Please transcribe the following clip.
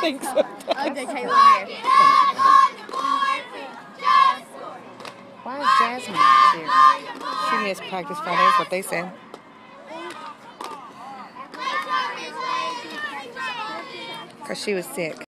think so. Okay, Why is Jasmine here? She missed practice Friday, that's what they said. Because she was sick.